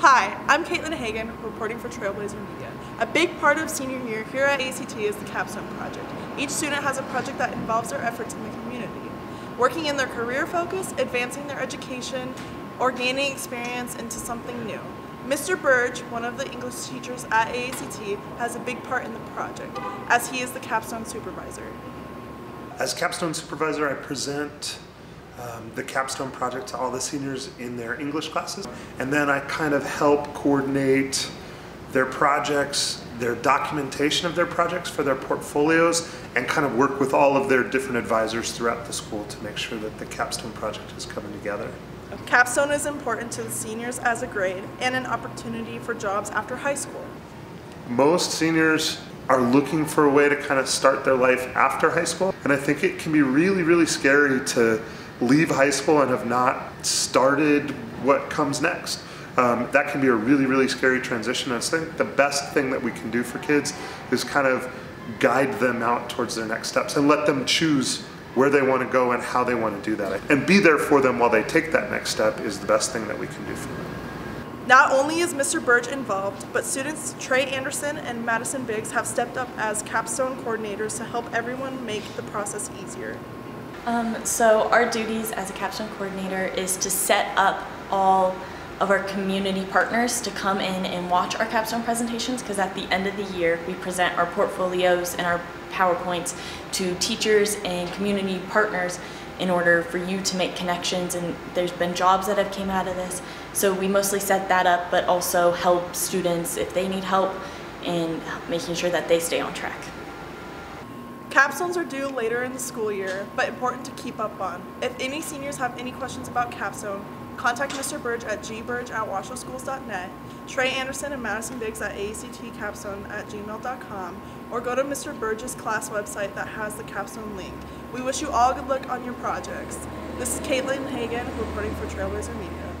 Hi, I'm Caitlin Hagan, reporting for Trailblazer Media. A big part of senior year here at AACT is the Capstone Project. Each student has a project that involves their efforts in the community, working in their career focus, advancing their education, or gaining experience into something new. Mr. Burge, one of the English teachers at AACT, has a big part in the project, as he is the capstone supervisor. As capstone supervisor, I present um, the capstone project to all the seniors in their English classes, and then I kind of help coordinate their projects, their documentation of their projects for their portfolios, and kind of work with all of their different advisors throughout the school to make sure that the capstone project is coming together. Capstone is important to the seniors as a grade and an opportunity for jobs after high school. Most seniors are looking for a way to kind of start their life after high school, and I think it can be really, really scary to leave high school and have not started what comes next. Um, that can be a really, really scary transition. I think the best thing that we can do for kids is kind of guide them out towards their next steps and let them choose where they want to go and how they want to do that. And be there for them while they take that next step is the best thing that we can do for them. Not only is Mr. Burge involved, but students Trey Anderson and Madison Biggs have stepped up as capstone coordinators to help everyone make the process easier. Um, so our duties as a capstone coordinator is to set up all of our community partners to come in and watch our capstone presentations because at the end of the year we present our portfolios and our PowerPoints to teachers and community partners in order for you to make connections and there's been jobs that have came out of this so we mostly set that up but also help students if they need help in making sure that they stay on track. Capstones are due later in the school year, but important to keep up on. If any seniors have any questions about capstone, contact Mr. Burge at gburge at washoeschools.net, Trey Anderson and Madison Biggs at aactcapstone at gmail.com, or go to Mr. Burge's class website that has the capstone link. We wish you all good luck on your projects. This is Caitlin Hagan reporting for Trailblazer Media.